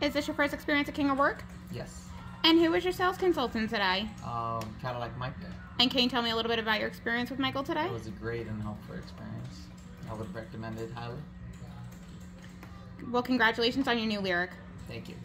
Is this your first experience at King O'Rourke? Yes. And who was your sales consultant today? Um, kind of like Mike. And can you tell me a little bit about your experience with Michael today? It was a great and helpful experience. I would recommend it highly. Well, congratulations on your new LYRIQ. Thank you.